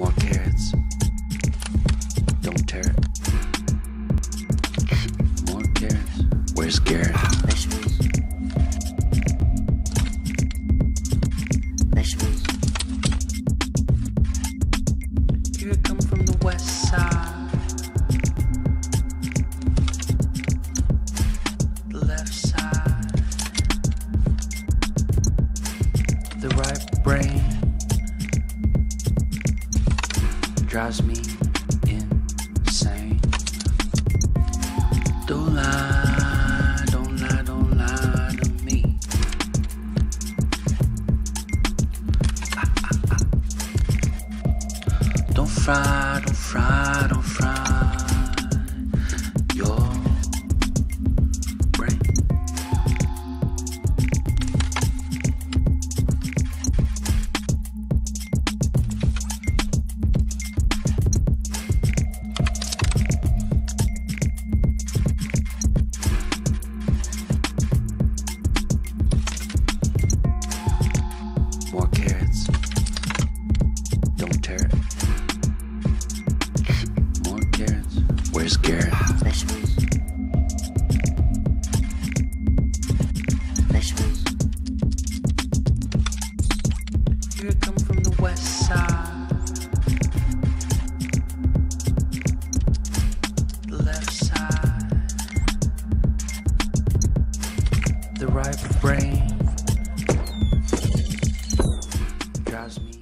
More carrots. Don't tear it. More carrots. Where's Garrett? Vegetables. Vegetables. Here it come from the west side. The left side. The right brain drives me insane. Don't lie, don't lie, don't lie to me. Ah, ah, ah. Don't fry don't fry is Gareth. Here come from the west side. Left side. The right brain drives me.